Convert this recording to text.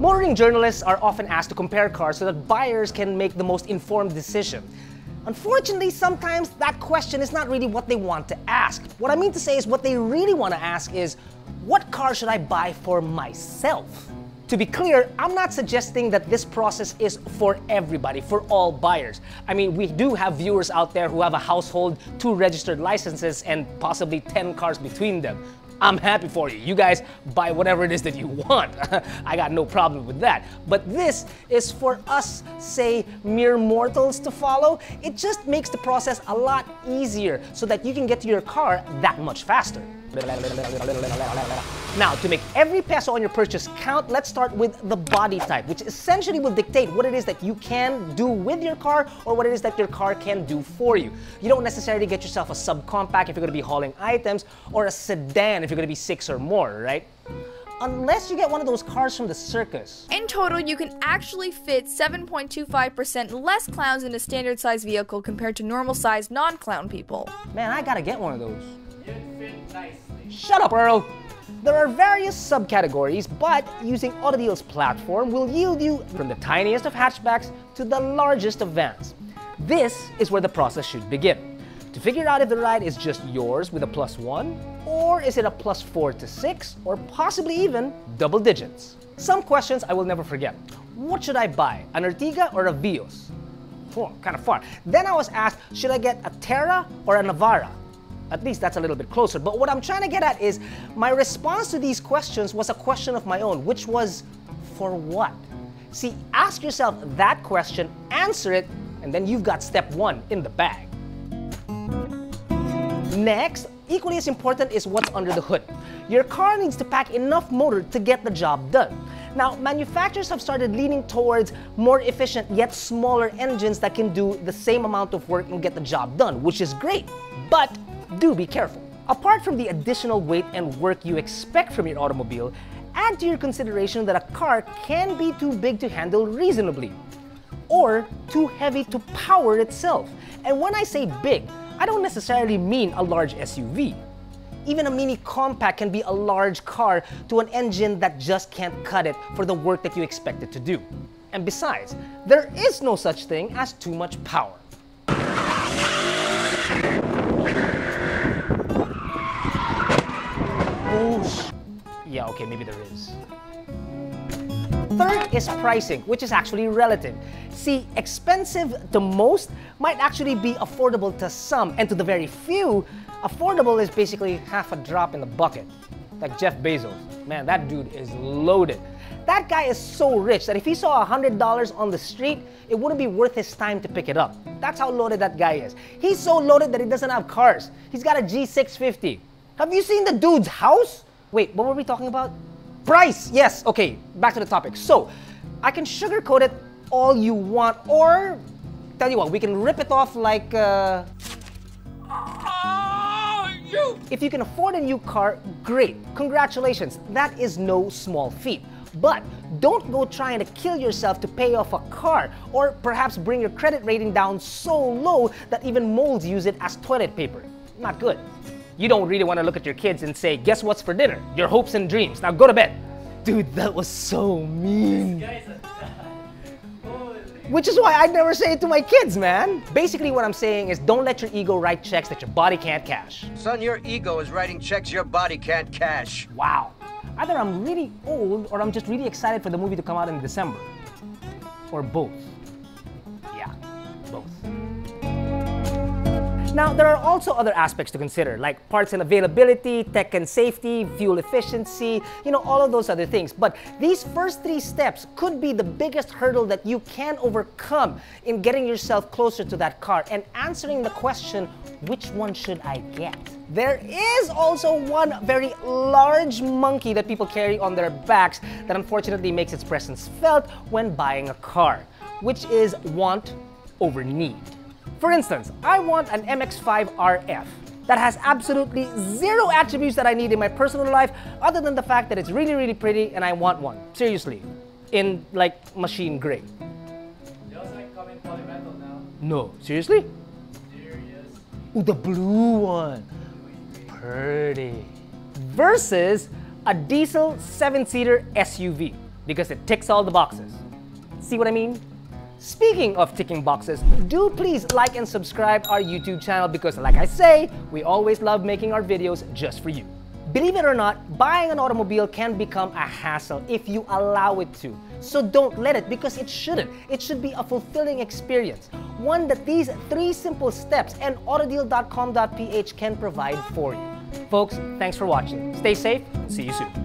Motoring journalists are often asked to compare cars so that buyers can make the most informed decision. Unfortunately, sometimes that question is not really what they want to ask. What I mean to say is what they really want to ask is, what car should I buy for myself? To be clear, I'm not suggesting that this process is for everybody, for all buyers. I mean, we do have viewers out there who have a household, two registered licenses, and possibly 10 cars between them. I'm happy for you. You guys buy whatever it is that you want. I got no problem with that. But this is for us, say, mere mortals to follow. It just makes the process a lot easier so that you can get to your car that much faster. Now, to make every peso on your purchase count, let's start with the body type, which essentially will dictate what it is that you can do with your car or what it is that your car can do for you. You don't necessarily get yourself a subcompact if you're gonna be hauling items or a sedan if you're gonna be six or more, right? unless you get one of those cars from the circus. In total, you can actually fit 7.25% less clowns in a standard size vehicle compared to normal sized non clown people. Man, I gotta get one of those. Shut up, Earl! There are various subcategories, but using Autodeal's platform will yield you from the tiniest of hatchbacks to the largest of vans. This is where the process should begin. To figure out if the ride is just yours with a plus one, or is it a plus four to six, or possibly even double digits. Some questions I will never forget. What should I buy, an Ertiga or a Vios? Oh, kind of far. Then I was asked, should I get a Terra or a Navara? At least that's a little bit closer. But what I'm trying to get at is my response to these questions was a question of my own, which was for what? See, ask yourself that question, answer it, and then you've got step one in the bag. Next, equally as important is what's under the hood. Your car needs to pack enough motor to get the job done. Now, manufacturers have started leaning towards more efficient yet smaller engines that can do the same amount of work and get the job done, which is great. But do be careful. Apart from the additional weight and work you expect from your automobile, add to your consideration that a car can be too big to handle reasonably or too heavy to power itself. And when I say big, I don't necessarily mean a large SUV. Even a mini compact can be a large car to an engine that just can't cut it for the work that you expect it to do. And besides, there is no such thing as too much power. Yeah, okay, maybe there is. Third is pricing, which is actually relative. See, expensive to most might actually be affordable to some, and to the very few, affordable is basically half a drop in the bucket. Like Jeff Bezos. Man, that dude is loaded. That guy is so rich that if he saw $100 on the street, it wouldn't be worth his time to pick it up. That's how loaded that guy is. He's so loaded that he doesn't have cars. He's got a G650. Have you seen the dude's house? Wait, what were we talking about? Price! Yes, okay, back to the topic. So, I can sugarcoat it all you want, or tell you what, we can rip it off like. Uh... If you can afford a new car, great. Congratulations. That is no small feat. But don't go trying to kill yourself to pay off a car, or perhaps bring your credit rating down so low that even moles use it as toilet paper. Not good you don't really want to look at your kids and say, guess what's for dinner? Your hopes and dreams. Now go to bed. Dude, that was so mean. Which is why I never say it to my kids, man. Basically, what I'm saying is don't let your ego write checks that your body can't cash. Son, your ego is writing checks your body can't cash. Wow. Either I'm really old or I'm just really excited for the movie to come out in December. Or both. Yeah, both. Now, there are also other aspects to consider, like parts and availability, tech and safety, fuel efficiency, you know, all of those other things. But these first three steps could be the biggest hurdle that you can overcome in getting yourself closer to that car and answering the question, which one should I get? There is also one very large monkey that people carry on their backs that unfortunately makes its presence felt when buying a car, which is want over need. For instance, I want an MX-5 RF that has absolutely zero attributes that I need in my personal life other than the fact that it's really, really pretty and I want one. Seriously. In like machine gray. They also come in polymetal now. No. Seriously? Serious. Ooh, the blue one. Pretty. Versus a diesel seven-seater SUV. because it ticks all the boxes. See what I mean? Speaking of ticking boxes, do please like and subscribe our YouTube channel because like I say, we always love making our videos just for you. Believe it or not, buying an automobile can become a hassle if you allow it to. So don't let it because it shouldn't. It should be a fulfilling experience. One that these three simple steps and autodeal.com.ph can provide for you. Folks, thanks for watching. Stay safe. See you soon.